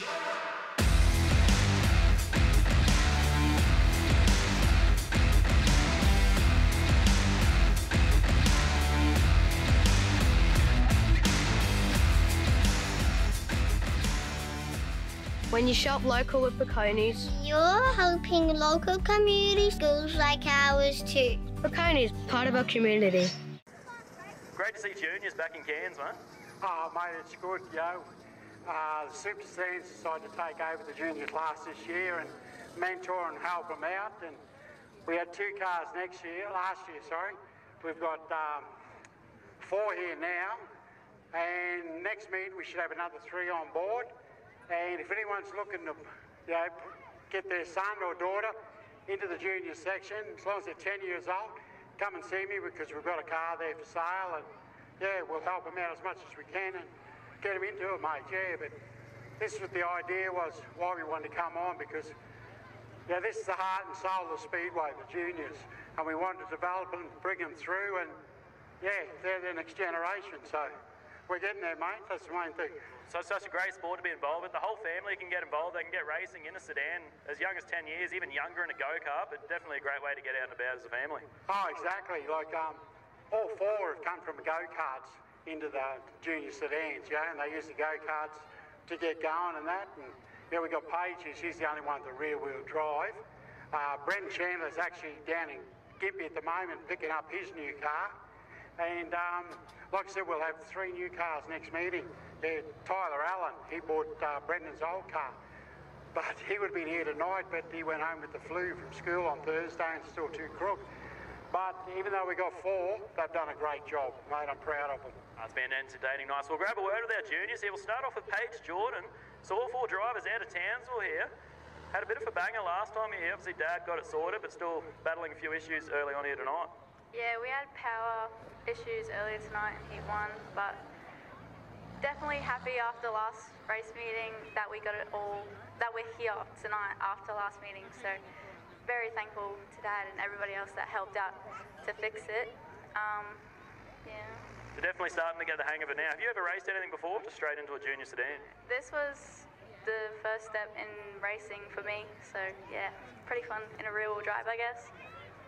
When you shop local with Piccones, You're helping local community schools like ours too. Piccones part of our community. Great to see juniors back in Cairns, mate. Oh, mate, it's good, yo. Uh, the Super decided to take over the junior class this year and mentor and help them out. And we had two cars next year, last year, sorry. We've got um, four here now. And next meet, we should have another three on board. And if anyone's looking to, you know, get their son or daughter into the junior section, as long as they're 10 years old, come and see me because we've got a car there for sale. And yeah, we'll help them out as much as we can and get them into it, mate. Yeah, but this was the idea was why we wanted to come on because yeah, this is the heart and soul of the Speedway, the juniors, and we wanted to develop them, bring them through, and yeah, they're the next generation. So we're getting there, mate. That's the main thing. So it's such a great sport to be involved with. The whole family can get involved. They can get racing in a sedan as young as 10 years, even younger in a go-kart, but definitely a great way to get out and about as a family. Oh, exactly. Like um, all four have come from go-karts into the junior sedans, yeah, and they use the go-karts to get going and that. And yeah, we got Paige, she's the only one with the rear-wheel drive. Uh, Brendan Chandler's actually down in Gympie at the moment picking up his new car. And um, like I said, we'll have three new cars next meeting. Yeah, Tyler Allen, he bought uh, Brendan's old car. But he would have been here tonight, but he went home with the flu from school on Thursday and still too crook. But even though we got four, they've done a great job, mate. I'm proud of them. Oh, it's been entertaining. Nice. We'll grab a word with our juniors here. We'll start off with Paige Jordan. So all four drivers out of Townsville here. Had a bit of a banger last time here. Obviously, Dad got it sorted, but still battling a few issues early on here tonight. Yeah, we had power issues earlier tonight in Heat 1, but definitely happy after last race meeting that we got it all, that we're here tonight after last meeting. So very thankful to Dad and everybody else that helped out to fix it. Um, yeah. They're definitely starting to get the hang of it now. Have you ever raced anything before? Just straight into a junior sedan? This was the first step in racing for me, so yeah, pretty fun in a wheel drive, I guess.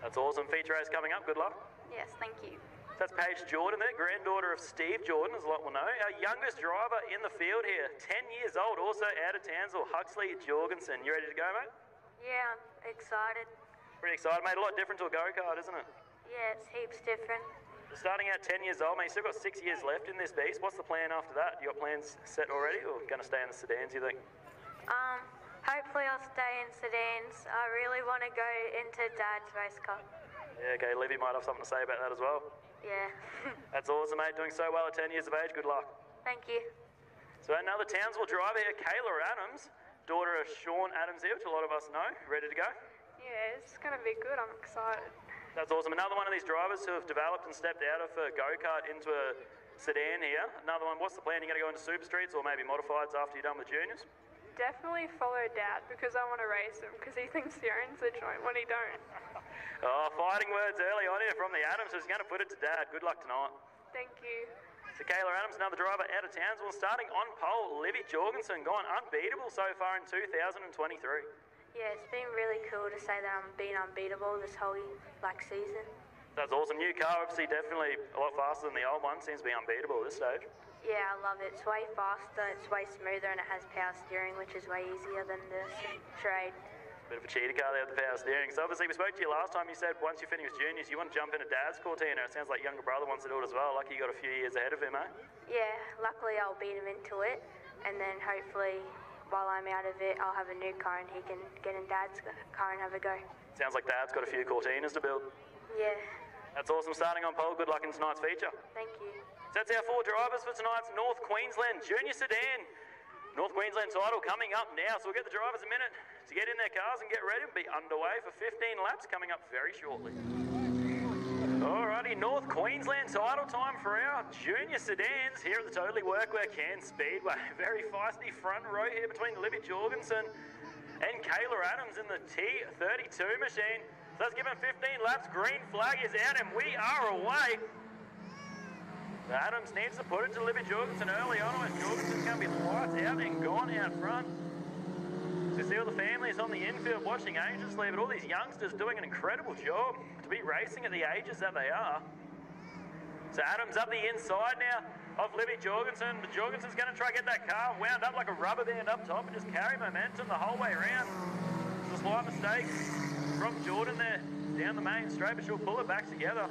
That's awesome. Feature race coming up. Good luck. Yes, thank you. That's Paige Jordan there, granddaughter of Steve Jordan, as a lot will know. Our youngest driver in the field here, 10 years old, also out of Townsville, Huxley Jorgensen. You ready to go, mate? Yeah, I'm excited. Pretty excited, mate. A lot different to a go-kart, isn't it? Yeah, it's heaps different. Starting out 10 years old, mate, you still got six years left in this beast. What's the plan after that? You got plans set already, or going to stay in the sedans, you think? Um, hopefully I'll stay in sedans. I really want to go into Dad's race car. Yeah, okay. Livy might have something to say about that as well. Yeah. That's awesome, mate. Doing so well at 10 years of age. Good luck. Thank you. So another Townsville driver here, Kayla Adams, daughter of Sean Adams here, which a lot of us know. Ready to go? Yeah, it's going to be good. I'm excited. That's awesome. Another one of these drivers who have developed and stepped out of a go-kart into a sedan here. Another one. What's the plan? You're going to go into super streets or maybe modifieds after you're done with juniors? Definitely follow Dad because I want to race him because he thinks he owns the joint when he don't. Oh, fighting words early on here from the Adams. Who's going to put it to Dad. Good luck tonight. Thank you. So Kayla Adams, another driver out of Townsville, starting on pole. Livy Jorgensen gone unbeatable so far in 2023. Yeah, it's been really cool to say that I'm being unbeatable this whole like season. That's awesome. New car, obviously, definitely a lot faster than the old one. Seems to be unbeatable at this stage. Yeah, I love it. It's way faster, it's way smoother, and it has power steering, which is way easier than the Trade. Bit of a cheater car there with the power steering. So obviously we spoke to you last time. You said once you finish juniors, you want to jump into Dad's Cortina. It sounds like younger brother wants to do it as well. Lucky you got a few years ahead of him, eh? Yeah, luckily I'll beat him into it, and then hopefully while I'm out of it, I'll have a new car and he can get in Dad's car and have a go. Sounds like Dad's got a few Cortinas to build. Yeah, That's awesome. Starting on pole. Good luck in tonight's feature. thank you. So that's our four drivers for tonight's North Queensland Junior Sedan. North Queensland title coming up now. So we'll get the drivers a minute to get in their cars and get ready and be underway for 15 laps coming up very shortly. Alrighty, North Queensland title time for our junior sedans here at the Totally Workwear Cairns Speedway. Very feisty front row here between Livy Jorgensen and Kayla Adams in the T32 machine. So let's give them 15 laps. Green flag is out and we are away. Adams needs to put it to Livy Jorgensen early on, Jorgensen's going to be lights out and gone out front. You see all the families on the infield watching anxiously, but all these youngsters doing an incredible job to be racing at the ages that they are. So Adams up the inside now of Livy Jorgensen. But Jorgensen's going to try to get that car wound up like a rubber band up top and just carry momentum the whole way around. It's a slight mistake from Jordan there down the main straight, but she'll pull it back together.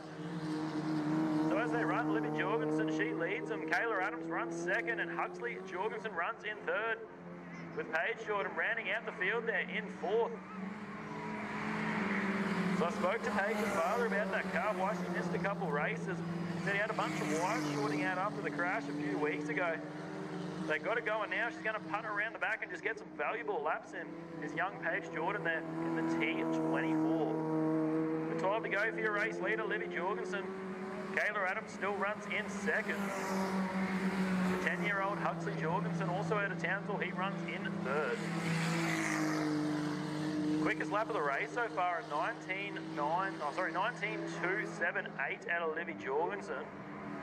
So as they run, Livy Jorgensen, she leads them. Kayla Adams runs second, and Huxley Jorgensen runs in third. With Paige Jordan rounding out the field there in fourth. So I spoke to Paige's father about that car, why she missed a couple races. He said he had a bunch of wires shorting out after the crash a few weeks ago. They got it going now. She's going to punt around the back and just get some valuable laps in. Is young Paige Jordan there in the T of 24. The 12 to go for your race leader, Livy Jorgensen. Kayla Adams still runs in second. The 10-year-old Huxley Jorgensen also out of Townsville. He runs in third. Quickest lap of the race so far at 19.9, oh sorry, 19.278 out of Livy Jorgensen.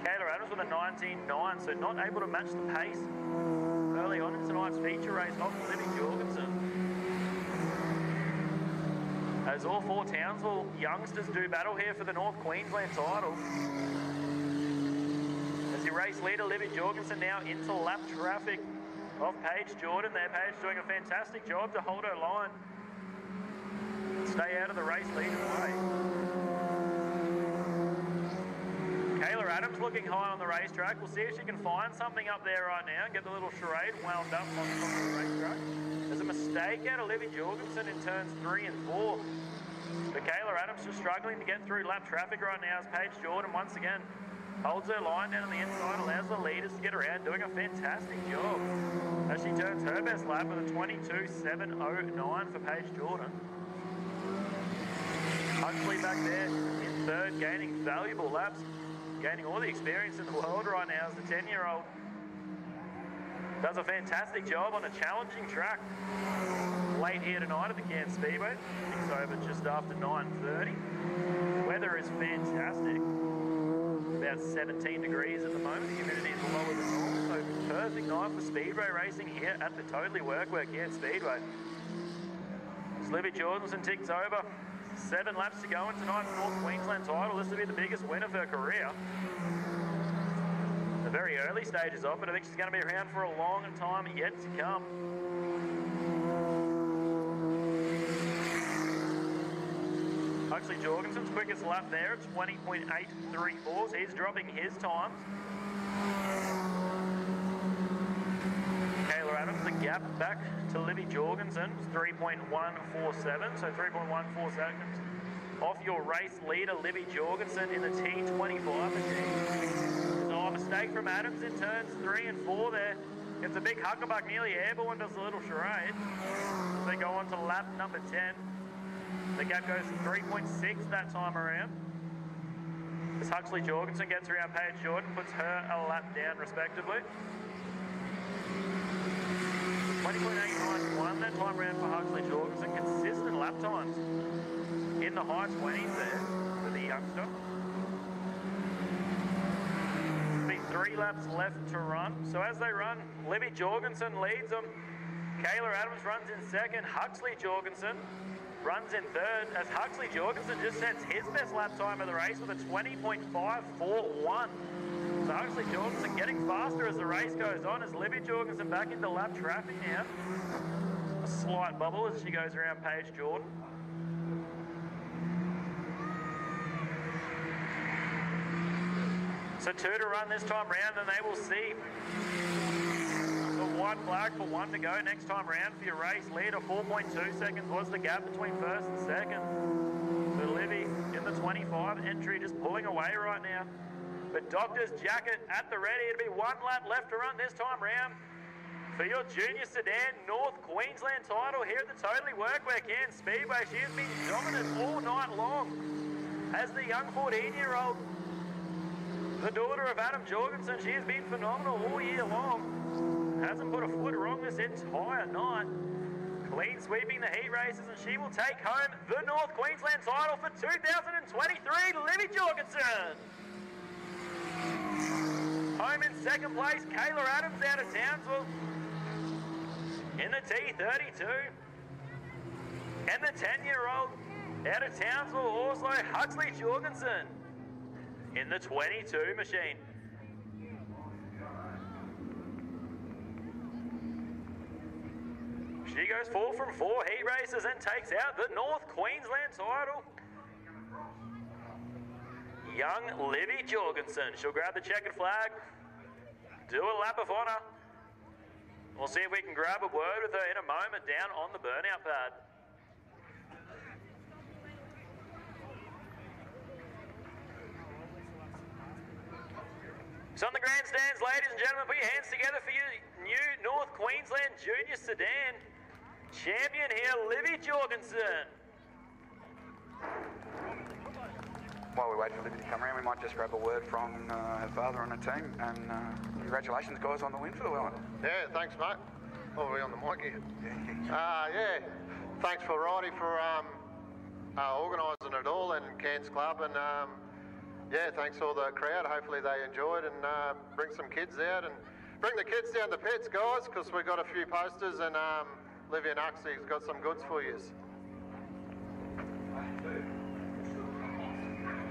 Kayla Adams with a 19.9, so not able to match the pace early on in tonight's feature race of Livy Jorgensen. As all four Townsville youngsters do battle here for the North Queensland title. The race leader, Livy Jorgensen now into lap traffic of Paige Jordan there. Paige doing a fantastic job to hold her line stay out of the race leader's way. Kayla Adams looking high on the racetrack. We'll see if she can find something up there right now and get the little charade wound up on top of the racetrack. There's a mistake out of Livy Jorgensen in turns three and four. But Kayla Adams just struggling to get through lap traffic right now as Paige Jordan once again holds her line down on the inside, allows the leaders to get around, doing a fantastic job as she turns her best lap with a 22.709 for Paige Jordan. Huxley back there in third, gaining valuable laps, gaining all the experience in the world right now as the 10-year-old. Does a fantastic job on a challenging track. Late here tonight at the Cairns Speedway. It's over just after 9.30. Weather is fantastic. About 17 degrees at the moment. The humidity is lower than normal, so perfect night for speedway racing here at the Totally Workwear Cairns Speedway. Slivy Jorgensen ticks over. Seven laps to go in tonight's North Queensland title. This will be the biggest win of her career. The very early stages of it. I think she's going to be around for a long time yet to come. Huxley Jorgensen's quickest lap there at 20.834, so he's dropping his times. Kayla Adams, the gap back to Livy Jorgensen, 3.147, so 3.14 seconds off your race leader, Livy Jorgensen, in the T25 machine. So a mistake from Adams in turns three and four there. It's a big huckabuck, nearly airborne, does a little charade. They go on to lap number 10. The gap goes to 3.6 that time around. As Huxley Jorgensen gets around Paige Jordan, puts her a lap down respectively. 20.891 that time around for Huxley Jorgensen. Consistent lap times in the high 20s there for the youngster. Three laps left to run. So as they run, Livy Jorgensen leads them. Kayla Adams runs in second. Huxley Jorgensen runs in third as Huxley Jorgensen just sets his best lap time of the race with a 20.541. So Huxley Jorgensen getting faster as the race goes on as Livy Jorgensen back into lap traffic now. A slight bubble as she goes around Paige Jordan. So two to run this time round and they will see white flag for one to go next time round for your race leader. 4.2 seconds was the gap between first and second. So Livy in the 25 entry just pulling away right now. But Doctor's jacket at the ready. It'll be one lap left to run this time round for your junior sedan North Queensland title here at the Totally Workwear Cairns Speedway. She has been dominant all night long as the young 14-year-old the daughter of Adam Jorgensen, she has been phenomenal all year long. Hasn't put a foot wrong this entire night. Clean sweeping the heat races, and she will take home the North Queensland title for 2023, Livy Jorgensen. Home in second place, Kayla Adams out of Townsville. In the T32. And the 10-year-old out of Townsville, also Huxley Jorgensen. In the 22 machine. She goes four from four heat races and takes out the North Queensland title. Young Livy Jorgensen. She'll grab the checkered flag, do a lap of honour. We'll see if we can grab a word with her in a moment down on the burnout pad. So on the grandstands, ladies and gentlemen, put your hands together for your new North Queensland Junior Sedan champion here, Livy Jorgensen. While we wait for Livy to come around, we might just grab a word from uh, her father and the team. And uh, congratulations, guys, on the win for the Llewellyn. Yeah, thanks, mate. Oh, we on the mic here? Uh, yeah, thanks for Roddy for um, uh, organising it all and Cairns Club. And um, yeah, thanks all the crowd. Hopefully they enjoyed and uh, bring some kids out and bring the kids down the pits, guys, because we've got a few posters and um, Livia Nuxley's got some goods for you.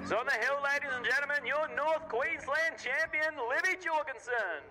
So on the hill, ladies and gentlemen, your North Queensland champion, Livy Jorgensen.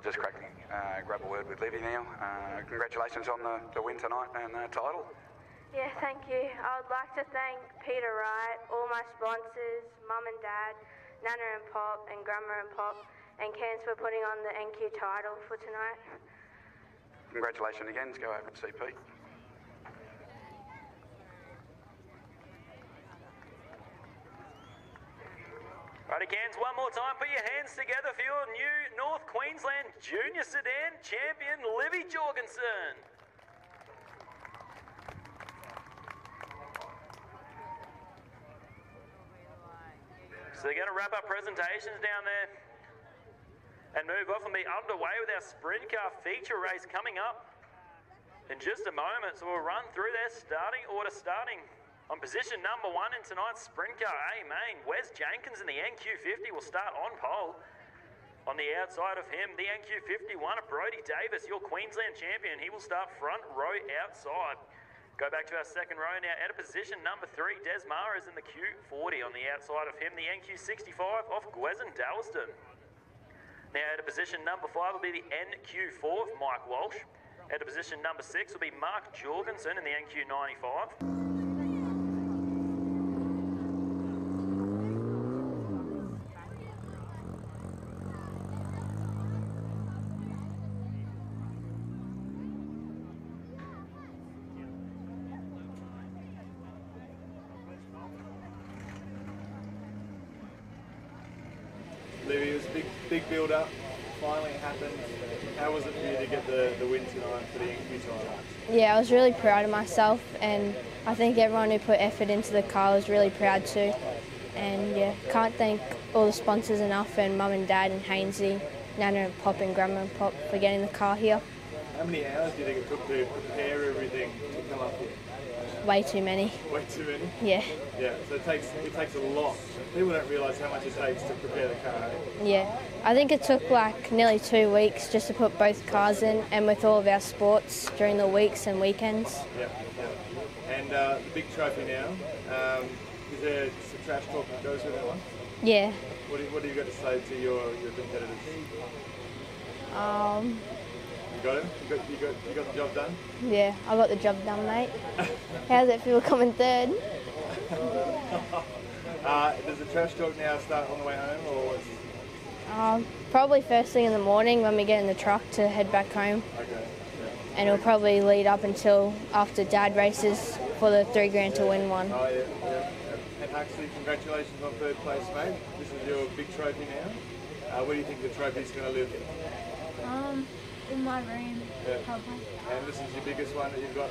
I'll just crack, uh, grab a word with Livy now. Uh, congratulations on the, the win tonight and the title. Yeah, thank you. I would like to thank Peter Wright, all my sponsors, Mum and Dad, Nana and Pop, and Grandma and Pop, and Cairns for putting on the NQ title for tonight. Congratulations again. Let's go over and see Right again, one more time. Put your hands together for your new North Queensland Junior Sedan champion, Livy Jorgensen. So they're going to wrap up presentations down there and move off and be underway with our sprint car feature race coming up in just a moment. So we'll run through their starting order starting on position number one in tonight's sprint car A main. Wes Jenkins in the NQ50 will start on pole. On the outside of him, the NQ51 of Brody Davis, your Queensland champion. He will start front row outside. Go back to our second row now. At a position number three, Des Mara is in the Q40. On the outside of him, the NQ65 of Gwezin Dalston. Now at a position number five will be the NQ4 of Mike Walsh. At a position number six will be Mark Jorgensen in the NQ95. Louis, it was a big, big build up. Finally it happened. How was it for you to get the, the win tonight for the NQ title? Yeah, I was really proud of myself, and I think everyone who put effort into the car was really proud too. And yeah, can't thank all the sponsors enough, and mum and dad and Hainsey, Nana and Pop and Grandma and Pop for getting the car here. How many hours do you think it took to prepare everything to come up here? Way too many. Way too many. Yeah, Yeah, so it takes it takes a lot. People don't realise how much it takes to prepare the car. eh? yeah. I think it took like nearly two weeks just to put both cars in, and with all of our sports during the weeks and weekends. Yeah, yeah. And and uh, the big trophy now. Um, is there some trash talk that goes with that one? Yeah. What do you, what do you got to say to your, your competitors? Um, You got him? You got, you got, you got the job done? yeah, I got the job done, mate. How's it feel coming third? Uh, does the trash talk now start on the way home, or what's, Um, probably first thing in the morning when we get in the truck to head back home. okay? And it'll probably lead up until after dad races for the three grand to win one. Oh yeah, yeah. And Huxley, congratulations on third place, mate. This is your big trophy now. Uh, where do you think the trophy's going to live? Um, in my room, Yeah. probably. And this is your biggest one that you've got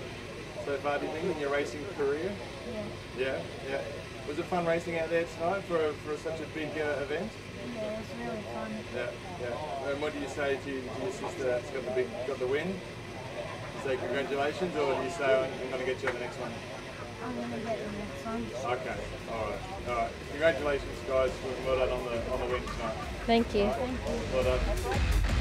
so far, do you think, in your racing career? Yeah. Yeah, yeah. Was it fun racing out there tonight for, for such a big uh, event? Yeah, it was really fun. Yeah, yeah. And what do you say to, to your sister that's got the big got the win? You say congratulations, or do you say I'm, I'm going to get you on the next one? I'm gonna get the next one. Okay, all right, all right. Congratulations, guys. Well done on the on the win tonight. Thank you. All right. Well done.